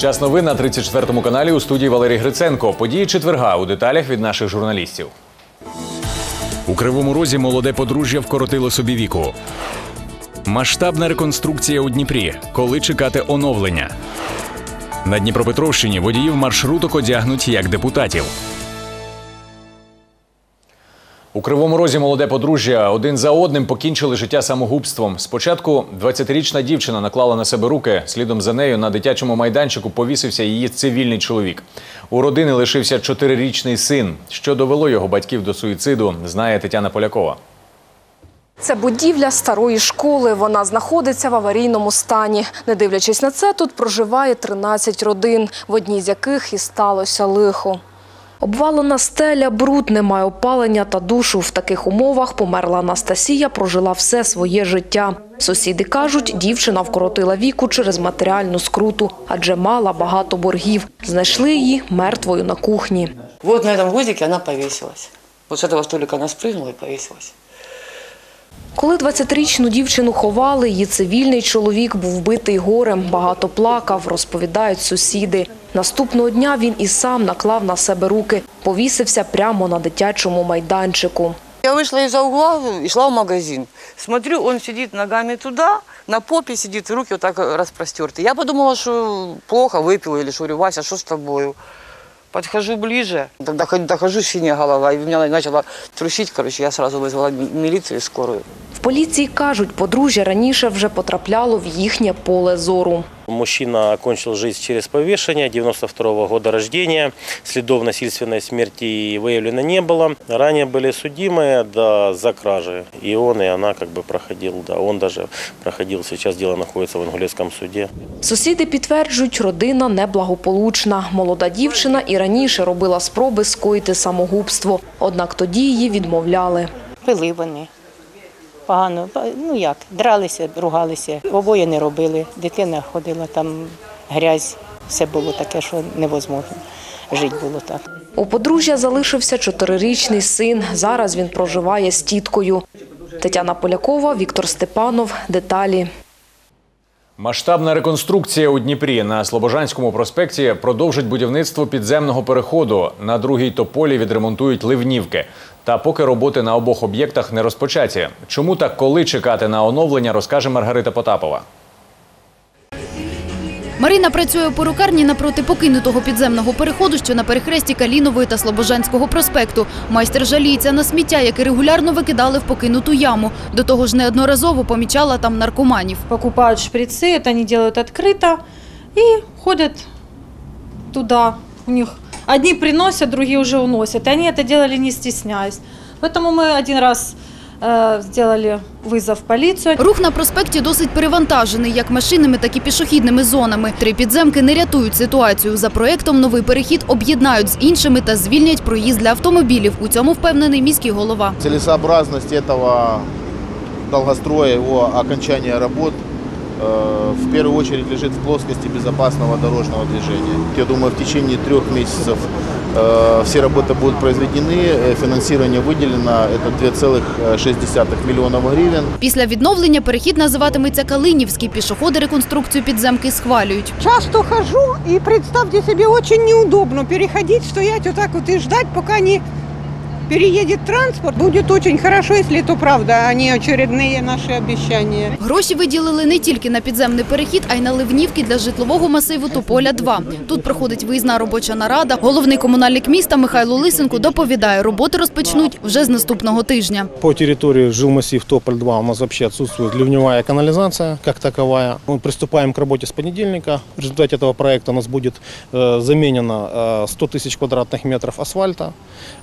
Час новин на 34 каналі у студії Валерій Гриценко. Події четверга у деталях від наших журналістів. У Кривому Розі молоде подружжя вкоротило собі віку. Масштабна реконструкція у Дніпрі. Коли чекати оновлення? На Дніпропетровщині водіїв маршруток одягнуть як депутатів. У Кривому Розі молоде подружжя один за одним покінчили життя самогубством. Спочатку 20-річна дівчина наклала на себе руки. Слідом за нею на дитячому майданчику повісився її цивільний чоловік. У родини лишився чотирирічний син. Що довело його батьків до суїциду, знає Тетяна Полякова. Це будівля старої школи. Вона знаходиться в аварійному стані. Не дивлячись на це, тут проживає 13 родин, в одній з яких і сталося лихо. Обвалена стеля, бруд, немає опалення та душу. В таких умовах померла Анастасія, прожила все своє життя. Сусіди кажуть, дівчина вкоротила віку через матеріальну скруту, адже мала багато боргів. Знайшли її мертвою на кухні. Вот на этом гвоздике она повесилась. Вот с этого столика она спрыгнула и повесилась. Коли 20-річну дівчину ховали, її цивільний чоловік був вбитий горем, багато плакав, розповідають сусіди. Наступного дня він і сам наклав на себе руки, повісився прямо на дитячому майданчику. Я вышла из-за угла и шла в магазин. Смотрю, он сидит ногами туда, на попе сидит, и руки вот так распростерты. Я подумала, что плохо выпил или что, говорю, Вася, что с тобою? Подхожу ближе, тогда ход- дохожу, синяя голова, и меня начала трусить, короче, я сразу вызвала ми- милицию и скорую. В поліції кажуть, подружжя раніше вже потрапляло в їхнє поле зору. Мужчина окончил жизнь через повешение, 92 года рождения. Следов насильственной смерти выявлено не было. Ранее были судимые да, за кражи. И он, и она как бы проходил, да, он даже проходил, сейчас дело находится в Ингулецком суде. Сусіди підтверджують, родина неблагополучна. Молода дівчина і раніше робила спроби скоїти самогубство. Однак тоді її відмовляли. Пили вони. Погано, ну як, дралися, ругалися. Обоє не робили. Дитина ходила там, грязь, все було таке, що невозможно. Жити було так. У подружжя залишився чотирирічний син. Зараз він проживає з тіткою. Тетяна Полякова, Віктор Степанов. Деталі. Масштабна реконструкція у Дніпрі на Слобожанському проспекті продовжить будівництво підземного переходу. На другій тополі відремонтують ливнівки. Та поки роботи на обох об'єктах не розпочаті. Чому та коли чекати на оновлення, розкаже Маргарита Потапова. Марина працює у перукарні напроти покинутого підземного переходу, що на перехресті Калінової та Слобожанського проспекту. Майстер жаліється на сміття, яке регулярно викидали в покинуту яму. До того ж, неодноразово помічала там наркоманів. покупают шприцы, это они делают открыто и ходят туда. У них одни приносят, другие уже уносят. И они это делали не стесняясь. Поэтому мы один раз э, сделали вызов в полицию. Рух на проспекті досить перевантажений як машинами, так і пішохідними зонами. Три підземки не рятують ситуацію. За проектом новий перехід об'єднають з іншими та звільнять проїзд для автомобілів. У цьому впевнений міський голова. Целесообразность этого долгостроя, его окончания работ э, в первую очередь лежит в плоскости безопасного дорожного движения. Я думаю, в течение трех месяцев э, все работы будут произведены, э, финансирование выделено, это 2,6 миллионов гривен. Після відновлення перехід називатиметься Калинівський. Пішоходи реконструкцію підземки схвалюють. Часто хожу, и представьте себе, очень неудобно переходить, стоять вот так вот и ждать, пока не переедет транспорт. Будет очень хорошо, если это правда, а не очередные наши обещания. Гроші виділили не тільки на підземний перехід, а й на ливнівки для житлового масиву Тополя-2. Тут проходить виїзна робоча нарада. Головний комунальник міста Михайло Лисенко доповідає, роботи розпочнуть вже з наступного тижня. По территории жилмассив Тополь-2 у нас вообще отсутствует ливневая канализация как таковая. Мы приступаем к работе с понедельника. В результате этого проекта у нас будет э, заменено э, 100 тысяч квадратных метров асфальта,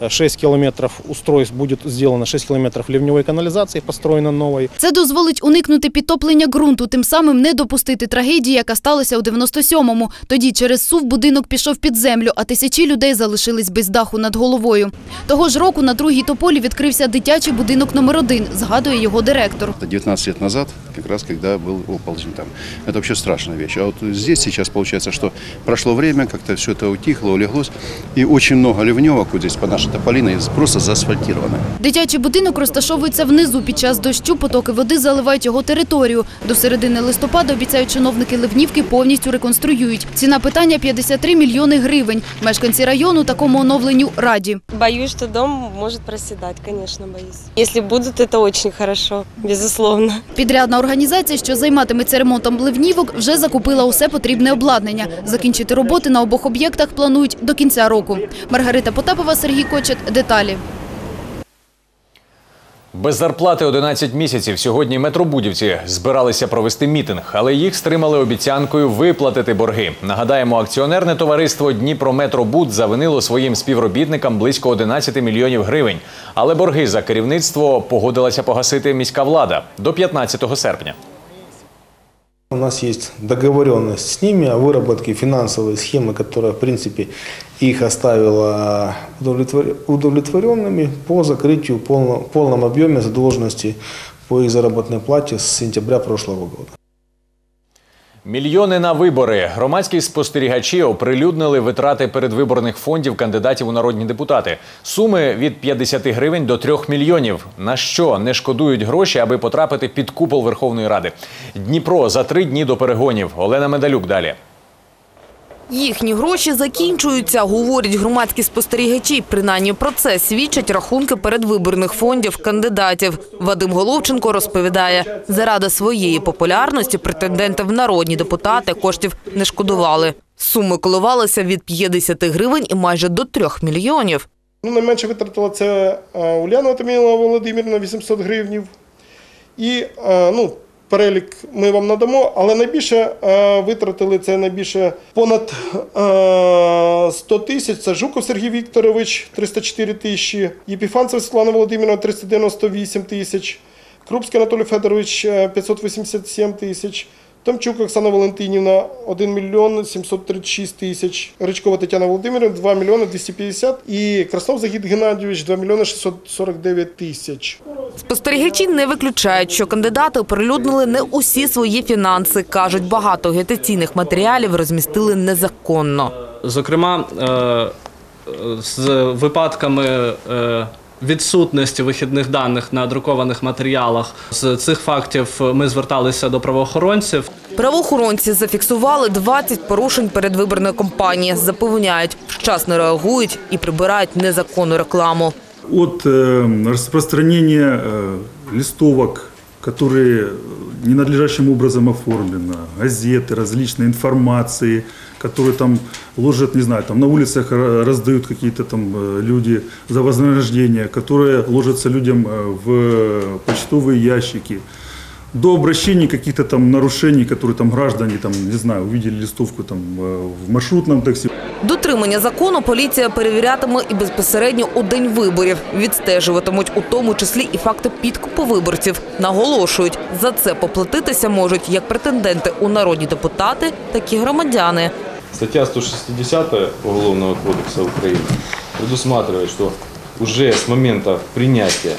э, 6 километров устройств будет сделано 6 километров ливневой канализации, построено новой. Це дозволить уникнути підтоплення ґрунту, тим самим не допустити трагедії, яка сталася у 97-му. Тоді через сув будинок пішов під землю, а тисячі людей залишились без даху над головою. Того ж року на другій тополі відкрився дитячий будинок номер один, згадує його директор. Это 19 лет назад, как раз когда был оползень там. Это вообще страшная вещь. А вот здесь сейчас получается, что прошло время, как-то все это утихло, улеглось. И очень много ливневок вот здесь по нашей тополиной. просто заасфальтированы. Дитячий будинок розташовується внизу. Під час дощу потоки води заливають його територію. До середини листопада, обіцяють чиновники Ливнівки, повністю реконструюють. Ціна питання – 53 мільйони гривень. Мешканці району такому оновленню раді. Боюсь, что дом может проседать, конечно, боюсь. Если будут, это очень хорошо, безусловно. Підрядна організація, що займатиметься ремонтом ливнівок, вже закупила усе потрібне обладнання. Закінчити роботи на обох об'єктах планують до кінця року. Маргарита Потапова, Сергій Кочет. Деталі. Без зарплати 11 місяців сьогодні метробудівці збиралися провести мітинг, але їх стримали обіцянкою виплатити борги. Нагадаємо, акціонерне товариство Дніпрометробуд завинило своїм співробітникам близько 11 мільйонів гривень. Але борги за керівництво погодилася погасити міська влада до 15 серпня. У нас есть договоренность с ними о выработке финансовой схемы, которая, в принципе, их оставила удовлетвор- удовлетворенными по закрытию в полном объеме задолженности по их заработной плате с сентября прошлого года. Мільйони на вибори. Громадські спостерігачі оприлюднили витрати передвиборних фондів кандидатів у народні депутати. Суми від 50 гривень до 3 мільйонів. На що не шкодують гроші, аби потрапити під купол Верховної Ради? Дніпро за три дні до перегонів. Олена Медалюк далі. Їхні гроші закінчуються, говорять громадські спостерігачі. Принаймні про це свідчать рахунки передвиборних фондів кандидатів. Вадим Головченко розповідає, заради своєї популярності претенденти в народні депутати коштів не шкодували. Суми коливалися від 50 гривень і майже до 3 мільйонів. Ну, найменше витратила це е, Уляна Таміла Володимирівна 800 гривнів. І е, ну, перелік ми вам надамо, але найбільше е, витратили це найбільше понад е, 100 тисяч. Це Жуков Сергій Вікторович 304 тисячі, Єпіфанцев Світлана Володимирівна 398 тисяч, Крупський Анатолій Федорович е, 587 тисяч. Томчук Оксана Валентинівна 1 мільйон 736 тисяч, Ричкова Тетяна Володимирівна 2 мільйони 250 і Краснов Загід Геннадійович 2 мільйони 649 тисяч. Спостерігачі не виключають, що кандидати оприлюднили не усі свої фінанси. Кажуть, багато агітаційних матеріалів розмістили незаконно. Зокрема, е, з випадками е, відсутності вихідних даних на друкованих матеріалах. З цих фактів ми зверталися до правоохоронців. Правоохоронці зафіксували 20 порушень передвиборної кампанії. Запевняють, вчасно реагують і прибирають незаконну рекламу. От э, распространения э, листовок, которые ненадлежащим образом оформлены, газеты, различной информации, которые там ложат, не знаю, там на улицах ра- раздают какие-то там э, люди за вознаграждение, которые ложатся людям в почтовые ящики, до обращений каких-то там нарушений, которые там граждане, там, не знаю, увидели листовку там э, в маршрутном такси, Дотримання закону поліція перевірятиме і безпосередньо у день виборів. Відстежуватимуть у тому числі і факти підкупу виборців. Наголошують, за це поплатитися можуть як претенденти у народні депутати, так і громадяни. Статья 160 Уголовного кодекса Украины предусматривает, что уже с момента принятия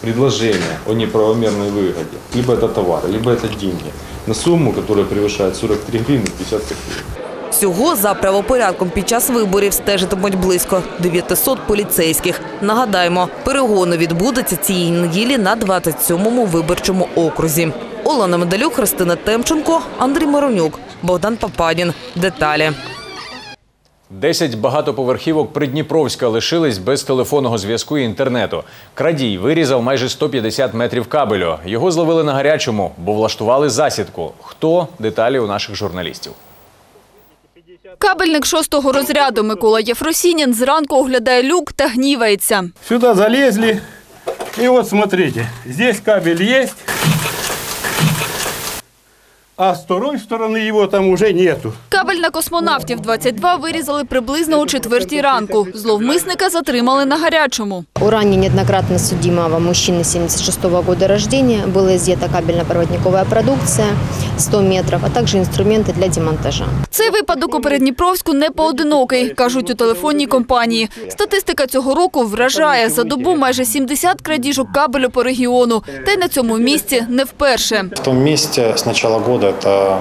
предложения о неправомерной выгоде, либо это товар, либо это деньги, на сумму, которая превышает 43 гривны 50 копеек. Всього за правопорядком під час виборів стежитимуть близько 900 поліцейських. Нагадаємо, перегони відбудуться цієї неділі на 27-му виборчому окрузі. Олена Медалюк, Христина Темченко, Андрій Маронюк, Богдан Пападін. Деталі. Десять багатоповерхівок Придніпровська лишились без телефонного зв'язку і інтернету. Крадій вирізав майже 150 метрів кабелю. Його зловили на гарячому, бо влаштували засідку. Хто? Деталі у наших журналістів. Кабельник шостого розряду Микола Єфросінін зранку оглядає люк та гнівається. Сюда залезли. И вот смотрите, здесь кабель есть А с второй стороны его там уже нету. Кабель на космонавтів 22 вирізали приблизно о четвертій ранку. Зловмисника затримали на гарячому. У ранее неоднократно судимого мужчины 76 года рождения была изъята кабельно-проводниковая продукция 100 метров, а также инструменты для демонтажа. Цей випадок у Передніпровську не поодинокий, кажуть у телефонній компанії. Статистика цього року вражає. За добу майже 70 крадіжок кабелю по регіону. Та й на цьому місці не вперше. В том месте с начала года это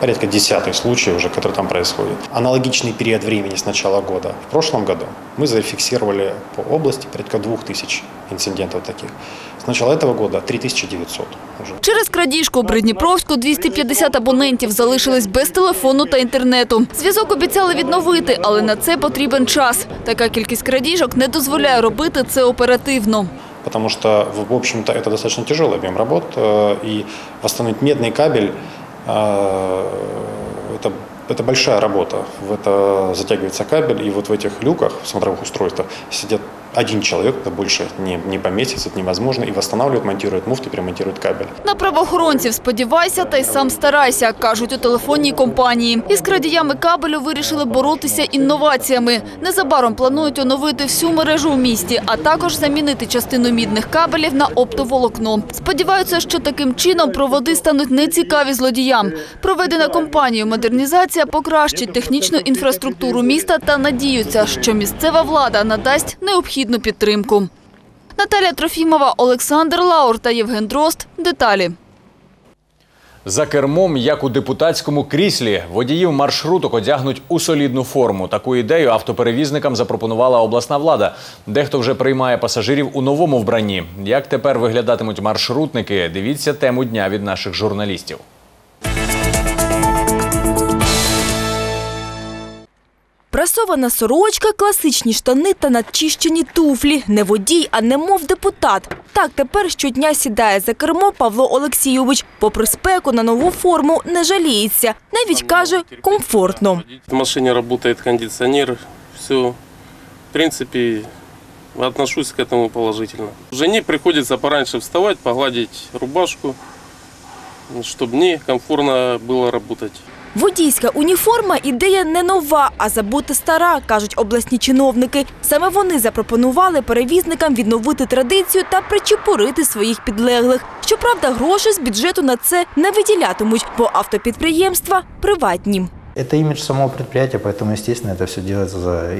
порядка десятый случай уже, который там происходит. Аналогичный период времени с начала года. В прошлом году мы зафиксировали по области порядка 2000 инцидентов таких. С начала этого года 3900 уже. Через крадіжку у Придніпровську 250 абонентів залишились без телефону та інтернету. Зв'язок обіцяли відновити, але на це потрібен час. Така кількість крадіжок не дозволяє робити це оперативно. Потому что, в общем-то, это достаточно тяжелый объем работ. э, И восстановить медный кабель э, это, это большая работа. В это затягивается кабель, и вот в этих люках, в смотровых устройствах, сидят один человек, это больше не, не поместится, это невозможно, и восстанавливает, монтирует муфты, перемонтирует кабель. На правоохоронців сподівайся та й сам старайся, кажуть у телефонній компанії. Із крадіями кабелю вирішили боротися інноваціями. Незабаром планують оновити всю мережу у місті, а також замінити частину мідних кабелів на оптоволокно. Сподіваються, що таким чином проводи стануть нецікаві злодіям. Проведена компанією модернізація покращить технічну інфраструктуру міста та надіються, що місцева влада надасть необхідну підтримку. Наталя Трофімова, Олександр Лаур та Євген Дрозд. Деталі. За кермом, як у депутатському кріслі, водіїв маршруток одягнуть у солідну форму. Таку ідею автоперевізникам запропонувала обласна влада. Дехто вже приймає пасажирів у новому вбранні. Як тепер виглядатимуть маршрутники? Дивіться тему дня від наших журналістів. Прасована сорочка, класичні штани та начищені туфлі. Не водій, а немов депутат. Так тепер щодня сідає за кермо Павло Олексійович. Попри спеку на нову форму не жаліється. Навіть каже, комфортно. В машине работает кондиционер, все. В принципе, отношусь к этому положительно. Жене приходится пораньше вставать, погладить рубашку, чтобы мне комфортно было работать. Водійська уніформа – ідея не нова, а забути стара, кажуть обласні чиновники. Саме вони запропонували перевізникам відновити традицію та причепурити своїх підлеглих. Щоправда, гроші з бюджету на це не виділятимуть, бо автопідприємства приватні. Это имидж самого предприятия, поэтому, естественно, это все делается за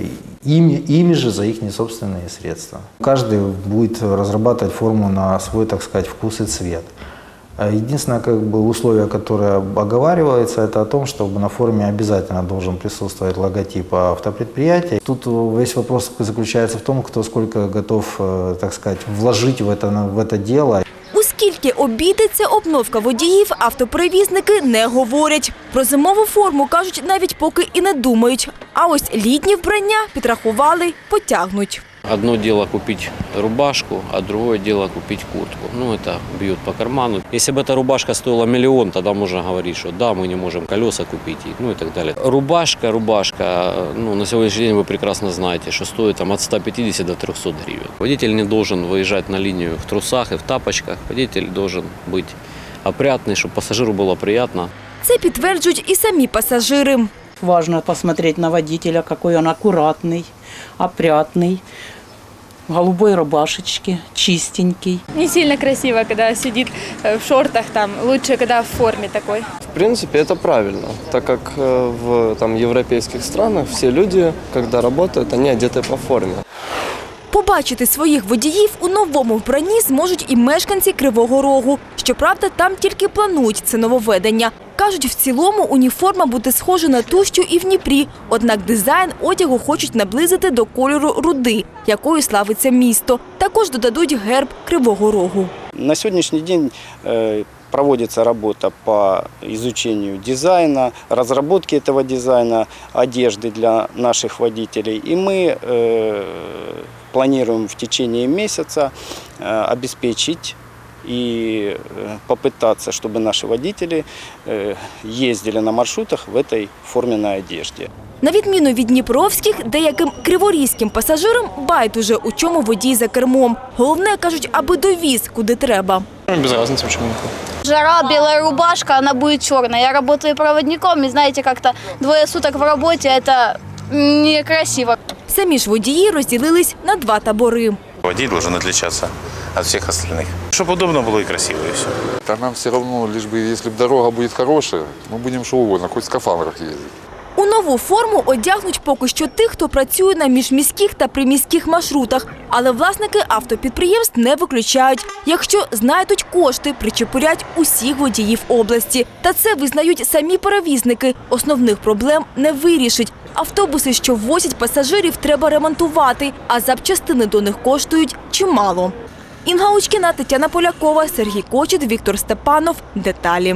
ими, ими же, за их собственные средства. Каждый будет разрабатывать форму на свой, так сказать, вкус и цвет. А Единственное как бы, условие, которое оговаривается, это о том, чтобы на форме обязательно должен присутствовать логотип автопредприятия. Тут весь вопрос заключается в том, кто сколько готов, э, так сказать, вложить в это, в это дело. У скільки обійдеться обновка водіїв, автоперевізники не говорять. Про зимову форму, кажуть, навіть поки і не думають. А ось літні вбрання підрахували, потягнуть. Одно дело купить рубашку, а другое дело купить куртку. Ну, это бьет по карману. Если бы эта рубашка стоила миллион, тогда можно говорить, что да, мы не можем колеса купить, и- ну и так далее. Рубашка, рубашка, ну, на сегодняшний день вы прекрасно знаете, что стоит там от 150 до 300 гривен. Водитель не должен выезжать на линию в трусах и в тапочках. Водитель должен быть опрятный, чтобы пассажиру было приятно. Це підтверджують і самі пасажири. Важно посмотреть на водителя, какой он аккуратный, опрятный, в голубой рубашечке, чистенький. Не сильно красиво, когда сидит э, в шортах, там лучше, когда в форме такой. В принципе, это правильно, так как э, в там, европейских странах все люди, когда работают, они одеты по форме. Побачити своїх водіїв у новому вбранні зможуть і мешканці Кривого Рогу. Щоправда, там тільки планують це нововведення. Кажуть, в цілому уніформа буде схожа на ту, що і в Дніпрі. Однак дизайн одягу хочуть наблизити до кольору руди, якою славиться місто. Також додадуть герб Кривого Рогу. На сегодняшний день э, проводится работа по изучению дизайна, разработке этого дизайна, одежды для наших водителей. И мы э, планируем в течение месяца э, обеспечить и э, попытаться, чтобы наши водители э, ездили на маршрутах в этой форменной одежде. На відміну від дніпровських, деяким криворізьким пасажирам байдуже, у чому водій за кермом. Головне, кажуть, аби довіз, куди треба. Без разницы, почему Жара, белая рубашка, она будет черная. Я работаю проводником, и знаете, как-то двое суток в работе, это некрасиво. Самі ж водії розділились на два табори. Водитель должен отличаться от всех остальных. Чтобы удобно было и красиво, и все. Да нам все равно, лишь бы, если бы дорога будет хорошая, мы будем что угодно, хоть в скафандрах ездить. У У нову форму одягнуть поки що тих, хто працює на міжміських та приміських маршрутах. Але власники автопідприємств не виключають. Якщо знайдуть кошти, причепурять усіх водіїв області. Та це визнають самі перевізники. Основних проблем не вирішить. Автобуси, що возять пасажирів, треба ремонтувати, а запчастини до них коштують чимало. Інга Учкіна, Тетяна Полякова, Сергій Кочет, Віктор Степанов. Деталі.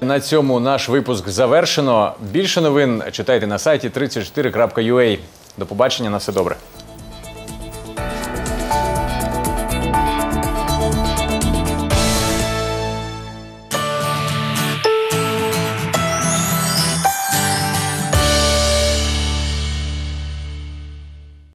На цьому наш випуск завершено. Більше новин читайте на сайті 34.ua. До побачення на все добре.